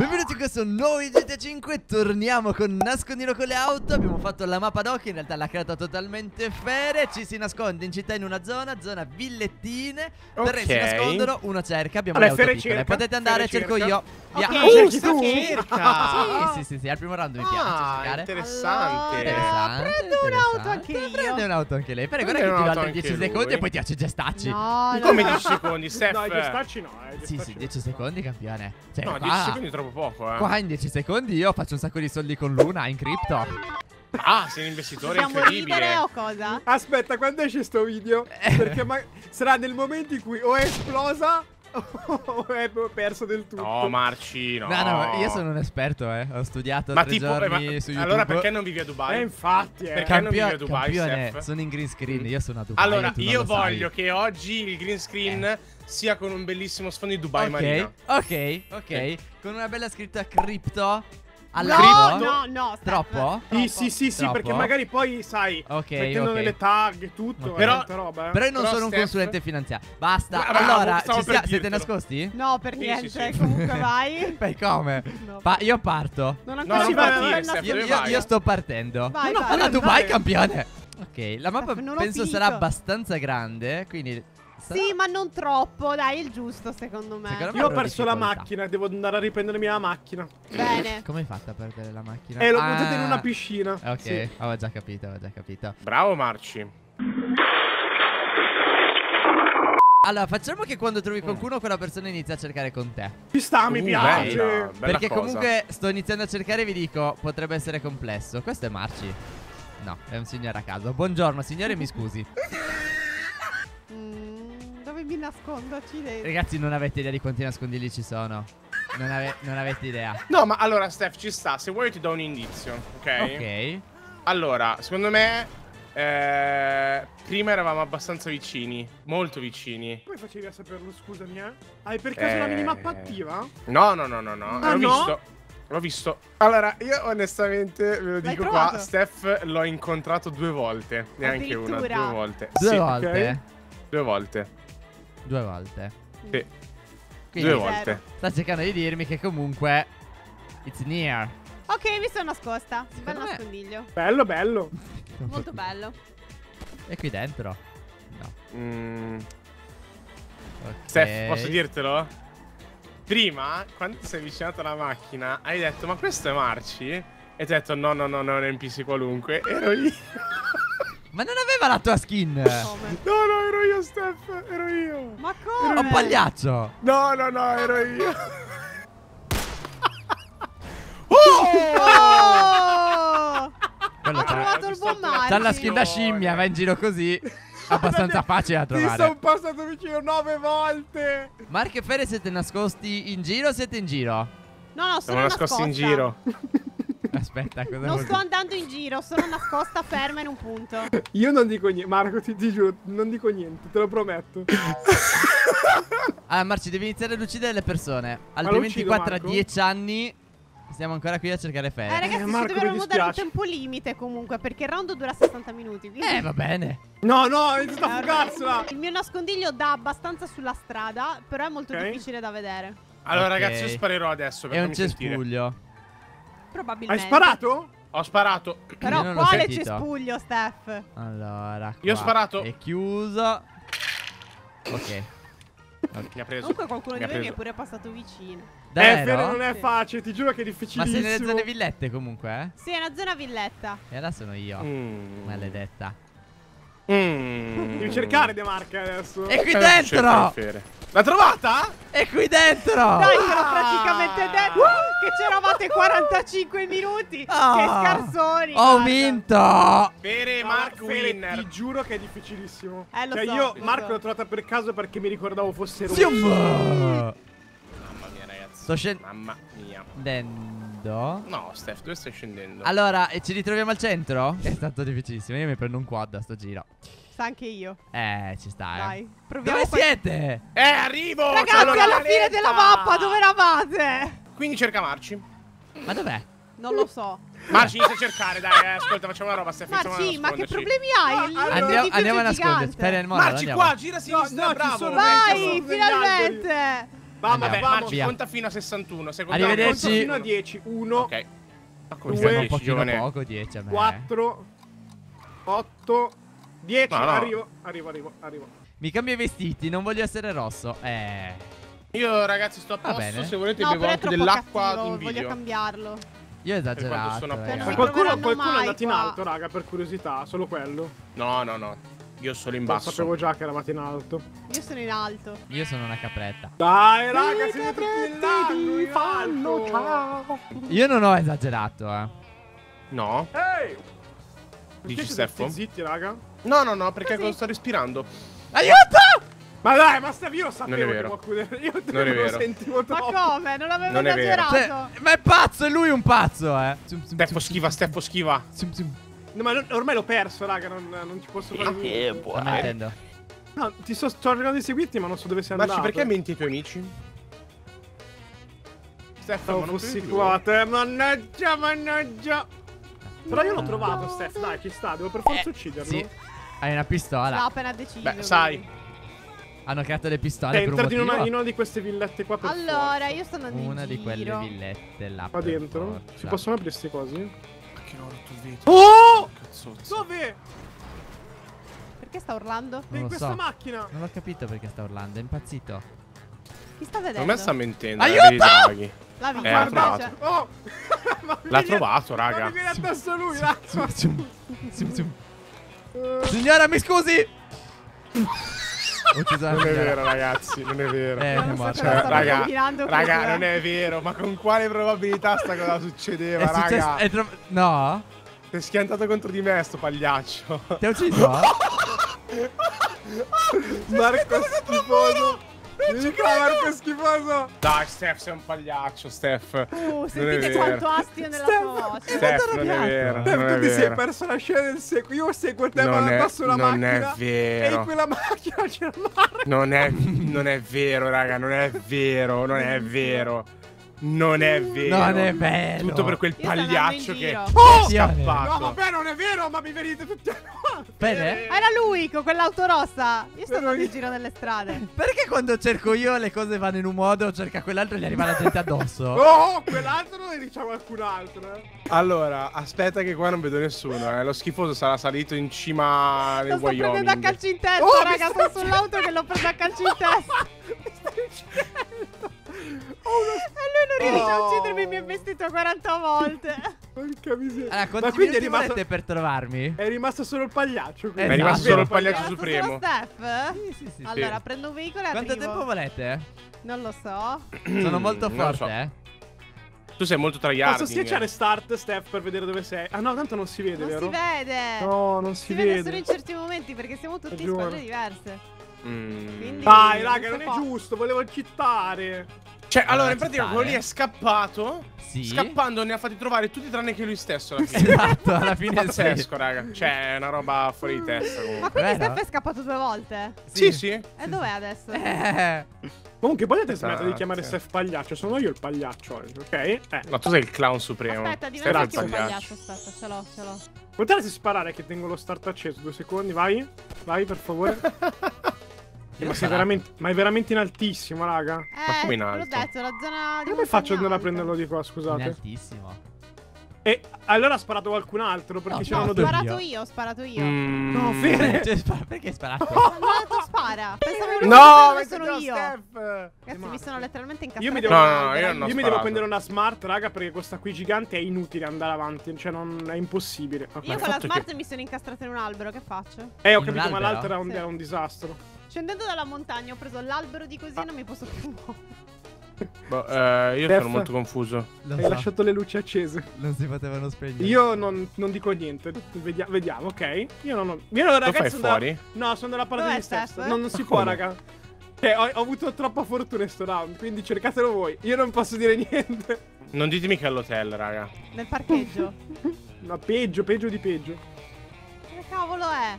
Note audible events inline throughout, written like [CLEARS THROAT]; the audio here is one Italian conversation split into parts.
Benvenuti in questo nuovo GTA 5 Torniamo con Nascondino con le auto Abbiamo fatto la mappa doc In realtà l'ha creata totalmente Fere Ci si nasconde in città in una zona Zona villettine Tre si nascondono Uno cerca Abbiamo Allora, le auto piccole cerca, Potete andare cerco cerca. io Via Ok, Uh, cerchi tu? cerca. [LAUGHS] Sì sì sì sì Al primo round mi piace Ah, cercare interessante. Interessante prendo un'auto anche io. Prende un'auto anche lei Però guarda che ti do altri anche 10 lui. secondi E poi ti faccio gestacci No, Come no. 10 secondi, Steph? No, i gestacci no, eh, Sì sì no. 10 secondi campione Cioè No, qua- 10 secondi è troppo poco, eh. Qua in 10 secondi io faccio un sacco di soldi con Luna in cripto. Ah, sei un investitore Dobbiamo ridere incredibile. o cosa? Aspetta, quando esce sto video? Perché ma- sarà nel momento in cui o è esplosa [LAUGHS] è perso del tutto. No, Marci, no. No, no, io sono un esperto, eh. Ho studiato Ma tre tipo, eh, giorni ma- su YouTube. allora perché non vivi a Dubai? Eh, infatti, eh. Perché non vivi a Campio- Dubai, campione, sono in green screen, io sono a Dubai. Allora, io lo sai. voglio che oggi il green screen sia con un bellissimo sfondo di Dubai Marina. Ok, ok, ok. Con una bella scritta crypto al No, no, no. Troppo? Sì, sì, sì, sì, perché magari poi, sai, Ok, mettendo ok. nelle tag e tutto, Ok. è Però- tanta roba, eh. Però io non Però sono un Steph- consulente finanziario. Basta. Bravo, allora, ci sia- siete nascosti? No, per Sì, niente. sì, sì. Comunque vai. [LAUGHS] Beh, come? No. Pa- io parto. Non No, ancora non partire, Steph. Io, io- io sto partendo. Vai, No, no, vai. Vai, Dubai, vai. campione. Ok, la mappa penso sarà abbastanza grande. Quindi. Sì, ma non troppo. Dai, il giusto secondo me. Secondo me- Io ho perso la macchina, devo andare a riprendermi la macchina. Bene. [LAUGHS] Come hai fatto a perdere la macchina? E l'ho Ah, buttata in una piscina. Ok, Sì. avevo già capito, avevo già capito. Bravo Marci. Allora, facciamo che quando trovi qualcuno, quella persona inizia a cercare con te. Ci sta, mi Uh, piace. bella, bella Perché cosa. comunque sto iniziando a cercare e vi dico, potrebbe essere complesso. Questo è Marci. No, è un signore a caso. Buongiorno, signore, mi scusi. [LAUGHS] Nascondo? Accidenti. Ragazzi, non avete idea di quanti nascondigli ci sono. Non, ave- non avete idea. No, ma allora, Steph, ci sta. Se vuoi ti do un indizio, ok? Ok. Allora, secondo me... eh, prima eravamo abbastanza vicini. Molto vicini. Come facevi a saperlo, scusami, eh? Hai per caso la Eh. minimappa attiva? No, no, no, no, no. Ah, l'ho no? visto. L'ho visto. Allora, io onestamente ve lo dico qua. Steph l'ho incontrato due volte. Neanche una, due volte. Due Sì, volte. due volte. Due volte. Sì, Quindi due volte. sta cercando di dirmi che comunque. It's near. Ok, mi sono nascosta. Bel me- nascondiglio. Bello, bello. Molto bello. È qui dentro. No. Mm, Ok. Steph, posso dirtelo? Prima, quando ti sei avvicinato alla macchina, hai detto, ma questo è Marci? E ti ho detto, no, no, no, no, è un NPC qualunque. Ero io. Ma non aveva la tua skin. Come? No, no, ero io, Steph. Ero io. Ma come? pagliaccio. No, no, no, ero io. [LAUGHS] Oh! Quello Ha il buon c'ha la skin da scimmia, va in giro così. [LAUGHS] Abbastanza facile da Ti trovare. sono passato vicino nove volte. Mark e Fere siete nascosti in giro o siete in giro? No, no, sono nascosti in giro. [LAUGHS] Aspetta, cosa Non sto dire? andando in giro, sono nascosta ferma in un punto. Io non dico niente, Marco, ti, ti giuro, non dico niente, te lo prometto. Allora, Marci, devi iniziare ad uccidere le persone. Altrimenti qua tra Marco? dieci anni stiamo ancora qui a cercare Eh, Fere. ragazzi, Eh, ci Marco, mi dovremmo dare un tempo limite comunque, perché il round dura 60 minuti. quindi- Eh, va bene. No, no, è iniziato a Eh, fugarsela. Il mio nascondiglio dà abbastanza sulla strada, però è molto Ok. difficile da vedere. Allora, Ok. ragazzi, io sparerò adesso. È un farmi sentire. Cespuglio. Hai Probabilmente. sparato? Ho sparato. Però Io quale cespuglio, Steph? Allora, Io ho sparato. È chiuso. Ok. Mi ha preso. Comunque qualcuno Mi di voi mi è pure passato vicino. Eh, Davvero? non è facile, ti giuro che è Ma difficilissimo. sei nelle zone villette comunque, eh? Sì, è una zona villetta. E ora sono io. Mm. Maledetta. Mm. Devi cercare De Marca adesso. È qui dentro! fere. L'ha trovata? È qui dentro! Dai, te l'ho praticamente detto che c'eravate 45 minuti. Ah. Che scarsoni. Ho guarda. vinto! Fere No, Mark Fere, winner. Ti giuro che è difficilissimo. Eh, lo cioè, so, io lo Marco so. l'ho trovata per caso perché mi ricordavo fosse rosso. Zium! Mamma mia, ragazzi. Sto Mamma mia. Scendendo. No, Steph, dove stai scendendo? Allora, e ci ritroviamo al centro? [LAUGHS] È stato difficilissimo. Io mi prendo un quad a sto giro. Sa anche io. Eh, ci sta, eh. Dai, proviamo. Dove siete? Eh, arrivo! Ragazzi, Allora, alla fine della mappa, dove eravate? Quindi cerca Marci. Ma dov'è? Non lo so. Marci, inizia a cercare, dai, eh, ascolta, facciamo una roba, Steph, Marci, ma che problemi hai? Limite Andiamo, di andiamo a nasconderci. Spera il modo. Marci, andiamo. qua, gira a sinistra, no, ci bravo. Vai, finalmente. Vamos, Vabbè, vamos. Via. conta fino a 61. Se Arrivederci. Conto contiamo- fino a 10. 1, Ok. Ma come Due. fai a un 10, pochino giovane? poco 10 a me. 4, 8, 10. No, no. Arrivo, arrivo, arrivo, arrivo. Mi cambio i vestiti, non voglio essere rosso. Eh. Io ragazzi sto a Va posto, bene. se volete No, bevo anche dell'acqua in voglio video. cambiarlo. Io esagerato. sono a eh. qualcuno, qualcuno è andato in alto, raga, per curiosità, solo quello. No, no, no. Io solo in basso. sapevo già che eravate in alto. Io sono in alto. Io sono una capretta. Dai, raga, siete tutti in là, in alto. Io non ho esagerato, eh. No? Ehi! Dici Perché siete Steffo? zitti, raga? No, no, no, perché sto respirando. Aiuto! Ma dai, ma Stef, io lo sapevo Non è che vero. qualcuno... Io te Non è lo vero. sentivo Ma troppo. come? Non avevo Non esagerato. Cioè, ma è pazzo, è lui un pazzo, eh. Steffo schiva, Steffo schiva. zum, zum. No, ma non- ormai l'ho perso, raga, non, non ci posso fare niente. Sto mentendo. No, ti sto, sto cercando di seguirti, ma non so dove sei andato. Marci, perché menti ai tuoi amici? Steffo, Oh, ma non fossi qua, te. Mannaggia, mannaggia. Però io l'ho trovato, Steph, dai, ci sta, devo per forza Eh, ucciderlo. Sì. Hai una pistola. L'ha appena deciso. Beh, sai. Hanno creato le pistole È per un entrato in una, in una di queste villette qua per Allora, io sto andando Una in di quelle giro. villette là. forza. Qua dentro? forza. Si possono aprire queste cose? Che ho rotto il vetro. Oh! Cazzozzo. Dove? Perché sta urlando? Non in lo questa so. macchina. Non ho capito perché sta urlando, è impazzito. Chi sta vedendo? Me sta mentendo. Aiuto! eh, Eh, l'ha invece. trovato. Oh! [LAUGHS] Ma mi L'ha trovato, raga. mi viene addosso lui, raga. [LAUGHS] Signora, mi scusi! [LAUGHS] Non è vero, ragazzi, non è vero. Eh, Non Cioè, raga, raga, non è vero. Ma con quale probabilità sta cosa succedeva, È successo. raga? È tro- No? Si è schiantato contro di me, sto pagliaccio. Ti ha ucciso? [LAUGHS] [LAUGHS] Marco schifoso. Vieni qua, Marco schifoso. Dai, Steph, sei un pagliaccio, Steph. Uh, Non è sentite vero. quanto astio nella Steph, sua voce. Steph, non è vero. Steph, non tu è ti sei perso la scena del seco. Io seguo te, Non ma è- addosso una non è macchina. vero. E in quella macchina c'era Marco. Non è, non è vero, raga, non è vero, non è vero. Non è vero. Non è vero. Tutto per quel sto pagliaccio che. Oh! è scappato. No, vabbè, non è vero, ma mi venite tutti a. Bene? Era lui con quell'auto rossa. Io sto andando in giro nelle strade. [LAUGHS] Perché quando cerco io le cose vanno in un modo, cerca quell'altro e gli arriva la gente addosso? [LAUGHS] Oh, quell'altro ne diciamo qualcun altro, eh. Allora, aspetta che qua non vedo nessuno, eh. Lo schifoso sarà salito in cima nel Lo sto prendendo a Wyoming. calci in testa, Oh, raga. Sono sull'auto che l'ho preso a calci in [LAUGHS] testa. Mi stai uccidendo. Oh, E lui non riesce a Oh. uccidermi. Mi ha vestito 40 volte. [LAUGHS] Porca miseria. Allora, quanti ma quindi è rimasto, per trovarmi? è rimasto solo il pagliaccio. quindi. È È rimasto Esatto. solo il pagliaccio supremo. solo Steph? Sì, sì, sì. Allora, prendo un veicolo e Quanto arrivo. tempo volete? Non lo so. [CLEARS THROAT] Sono molto non forte, so. eh. Tu sei molto tryharding. Posso schiacciare start, Steph, per vedere dove sei? Ah no, tanto non si vede, Non vero? si vede. No, non si, Si vede vede. solo in certi momenti perché siamo tutti in squadre diverse. Mm. Quindi- Dai, Sì, raga, non è giusto, volevo cittare. Cioè, allora, Allora, in pratica quello lì è scappato. Sì. Scappando ne ha fatti trovare tutti tranne che lui stesso alla [LAUGHS] fine. Esatto, alla fine sì. Pazzesco, raga. Cioè, è una roba fuori di testa Ma comunque. quindi Vero? Steph è scappato due volte? Sì, sì. E dov'è adesso? Eh, Comunque, potete smettere di chiamare Steph pagliaccio? Sono io il pagliaccio oggi, ok? Eh. No, tu sei il clown supremo. Aspetta, diventa anche il un pagliaccio. pagliaccio. Aspetta, ce l'ho, ce l'ho. Potresti sparare che tengo lo start acceso? Due secondi, vai. Vai, per favore. [LAUGHS] ma, sei veramente, ma è veramente in altissimo, raga. Eh, come in l'ho alto? detto, la zona di Come faccio ad andare a prenderlo di qua, in scusate? altissimo. E allora ha sparato qualcun altro, perché No, c'erano No, ho due... spara- sparato io, ho sparato io. Mm. No, Fede. Cioè, spara- perché hai sparato? Ma non ho detto spara. Pensavo che No, no, ma sono io. Ragazzi, mi sono letteralmente incastrato. Io mi devo- No, no, no, io non ho Io mi devo prendere una smart, raga, perché questa qui gigante è inutile andare avanti. Cioè, non è impossibile. Ok. Io con la smart che- mi sono incastrata in un albero, che faccio? Eh, ho In capito, ma l'altro era Sì. era un disastro. Scendendo dalla montagna ho preso l'albero di così Ah. e non mi posso più muovere. Boh, eh, io Steph. sono molto confuso. Lo Hai so, lasciato le luci accese. non si potevano spegnere. Io non, non dico niente. Vedia- vediamo, ok? Io non ho. Io non, Lo ragazzi, fai sono da- fuori? No, sono dalla parte Dov'è di Steph. Steph? Non, non si Ma può, come? raga. Cioè, ho, ho avuto troppa fortuna in sto round. Quindi cercatelo voi. Io non posso dire niente. Non ditemi che è all'hotel, raga. Nel parcheggio. Ma peggio, peggio di peggio. che cavolo è?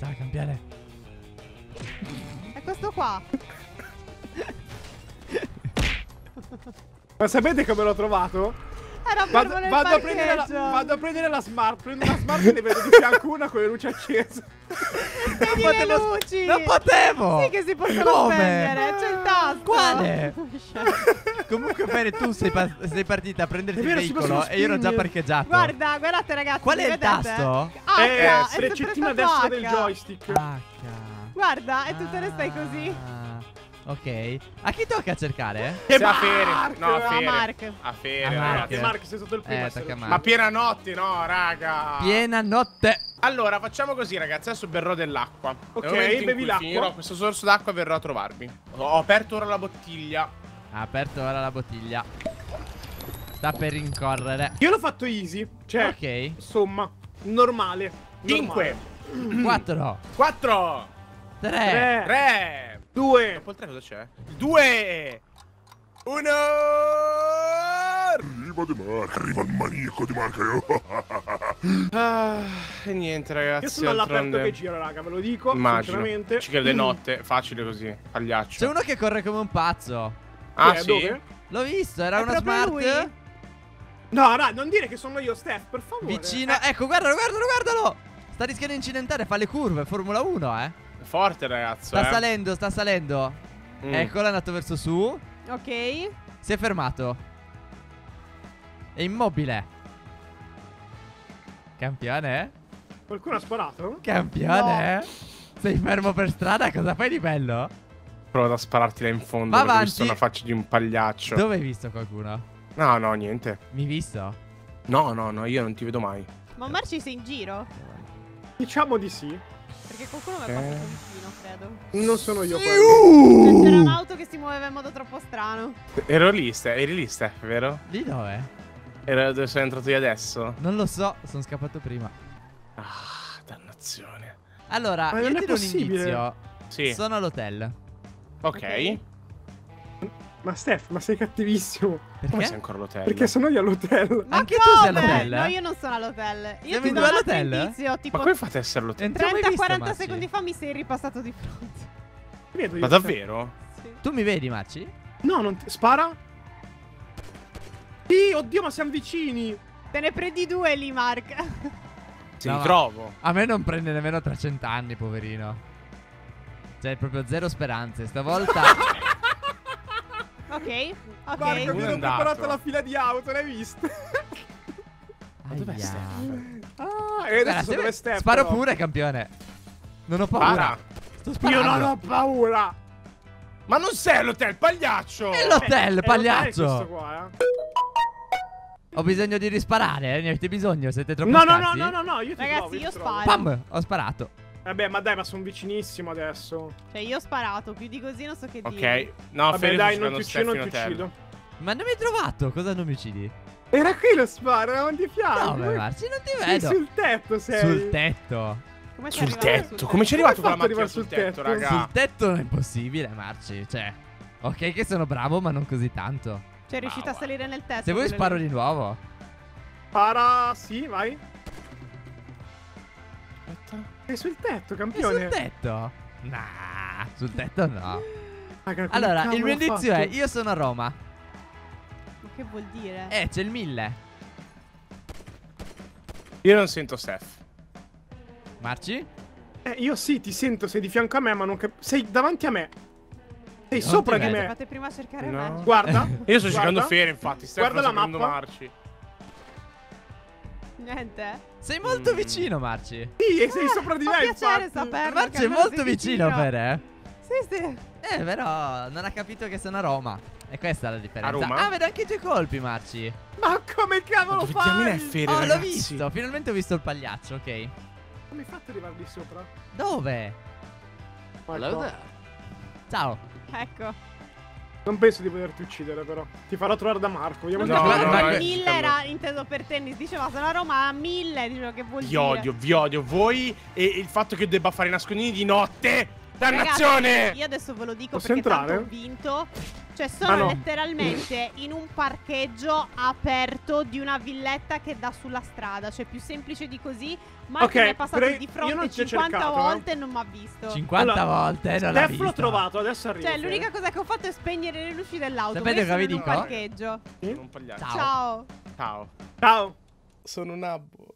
Ciao, campione. È questo qua. Ma sapete come l'ho trovato? Era Vado, proprio nel vado a prendere la, vado a prendere la smart. Prendo la smart e ne vedo di fianco una con le luci accese. Vedi le potevo- luci. Non potevo! Sì che si possono Come? spegnere. C'è il basta. Quale? [LAUGHS] Comunque Fere tu sei, pa- sei partita a prenderti È il veicolo e io ero già parcheggiato. Guarda, guardate ragazzi. Qual è il vedete? tasto? H, Eh, è frecciatina a destra del H. joystick. H. Guarda, e tu te ne stai così. Ah, Ok. A chi tocca cercare? E Sei a! Fere. No, a A Fere. Mark. A Fere, A Mark. ragazzi. Mark, sei stato il primo Eh, a a. Ma piena notte, no, raga. Piena notte. Allora, facciamo così, ragazzi. Adesso berrò dell'acqua. Ok, bevi l'acqua. questo sorso d'acqua verrò a trovarvi. Ho aperto ora la bottiglia. Ha aperto ora la bottiglia. Sta per rincorrere. Io l'ho fatto easy. Cioè, Ok. insomma, normale. 5, 4, 4, 3. 3, 3. 2. Dopo il 3 cosa c'è? 2, 1. Arriva De Marco, arriva il maniaco Di Marco. [LAUGHS] Ah, e niente, ragazzi. Io sono all'aperto che gira, raga, ve lo dico. Immagino. Sinceramente. Ci crede notte, facile così. Pagliaccio. C'è uno che corre come un pazzo. Ah, Eh, sì? dove? L'ho visto, era È proprio smart. lui? No, raga, non dire che sono io, Steph, per favore. Vicino. Ecco, guardalo, guardalo, guardalo. Sta rischiando di incidentare, fa le curve. Formula 1, eh. È forte, ragazzo. Sta eh. salendo, sta salendo. Mm. Eccolo, è andato verso su. Ok. Si è fermato. È immobile. Campione, eh? Qualcuno ha sparato? Campione, eh? Sei fermo per strada? Cosa fai di bello? Provo a spararti là in fondo. Va perché ho visto avanti. una faccia di un pagliaccio. Dove hai visto qualcuno? No, no, niente. Mi hai visto? No, no, no, io non ti vedo mai. Ma Marci sei in giro? Diciamo di sì. Perché qualcuno mi ha Eh. passato vicino, credo. Non sono io quello. C'era un'auto che si muoveva in modo troppo strano. Ero lì, eri lì, Steph, vero? Lì dove? Era dove sono entrato io adesso? Non lo so, sono scappato prima. Ah, dannazione. Allora, Ma io non ti do un indizio. Sì, Sono all'hotel. ok. Ma Steph, ma sei cattivissimo. Perché? Come sei ancora all'hotel? Perché sono io all'hotel. Ma Anche tu sei all'hotel? No, io non sono all'hotel. Io Siamo ti in do due all'hotel? tipo Ma come fate a essere all'hotel? Non ti ho mai visto, 30-40 Mazzi. secondi fa mi sei ripassato di fronte. Vedo io, Ma davvero? Sì. Tu mi vedi, Maci? No, non ti... Spara? Sì, oddio, ma siamo vicini. Te ne prendi due lì, Mark. Sì, No, trovo. A me non prende nemmeno 300 anni, poverino. Cioè, proprio zero speranze. Stavolta. [LAUGHS] ok, ok. Marco, mi ero preparato la fila di auto, l'hai vista? Ma dov'è. Steph? Ah, e Guarda, adesso se- dove Steph? Sparo però? pure, campione. Non ho paura. Para. Sto Io non ho paura. Ma non sei all'hotel, pagliaccio! È l'hotel, Eh, pagliaccio. è questo qua, eh. Ho bisogno di risparare? Ne avete bisogno? Siete troppo No, no, no, scarsi? no, no, no, io ti Ragazzi, trovo, io sparo. Pam! Ho sparato. Vabbè, ma dai, ma sono vicinissimo adesso. Cioè, io ho sparato, più di così non so che dire. Ok. No, Vabbè, Fede, dai, non ti uccido, non ti uccido. Ma non mi hai trovato? Cosa non mi uccidi? Era qui lo sparo, eravamo di fianco. Dove, Marci? Non ti Sei vedo. sul tetto, sei. Sul tetto. Come sei Sul tetto? Come ci è Come arrivato con la macchina sul sul tetto, tetto? raga? Sul tetto non è impossibile, Marci. Cioè, ok che sono bravo, ma non così tanto. Cioè, è riuscito a salire nel tetto. Se vuoi sparo lì. di nuovo. Spara, sì, vai. Aspetta. Sei sul tetto, È campione. sul tetto? Nah, sul tetto no. Raga, come Allora, il mio indizio è: io sono a Roma. Ma che vuol dire? Eh, c'è il 1000. Io non sento Steph. Marci? Eh, io sì, ti sento, sei di fianco a me, ma non cap- Sei davanti a me. Sei Non sopra di me. Fate prima cercare No. me. Guarda. Io sto cercando. Fede, infatti. Steph Guarda la mappa. Marci. Niente. Sei molto Mm. vicino, Marci. Sì, e sei sopra di me, piacere infatti. saperlo. Marci è molto sei vicino per eh. Sì, sì. Eh, però non ha capito che sono a Roma. E questa è la differenza. A Roma? Ah, vedo anche i tuoi colpi, Marci. Ma come cavolo Dove diamine è fai? Fede, oh, l'ho visto. Finalmente ho visto il pagliaccio, ok. Come hai fatto ad arrivare lì sopra? Dove? Ecco. Ciao. Ecco. Non penso di poterti uccidere, però. Ti farò trovare da Marco. Vediamo No, no, ma- eh, Mille era inteso per tennis. Diceva sono a Roma a mille. Diceva che vuol Vi dire. odio, vi odio voi e il fatto che io debba fare i nascondini di notte. Dannazione! Ragazzi, io adesso ve lo dico Posso perché entrare? tanto ho vinto. Cioè, sono no. letteralmente in un parcheggio aperto di una villetta che dà sulla strada. Cioè, più semplice di così. Ma Ok, che mi è passato di fronte non ti ho 50 cercato, eh. volte e non mi ha visto. 50 Allora, volte non l'ha visto. l'ho trovato, adesso arrivo. Cioè, l'unica cosa che ho fatto è spegnere le luci dell'auto. Sapete cosa vi sono in un dico? parcheggio. Pagliaccio. Ciao. Ciao. Ciao. Ciao. Sono un abbo.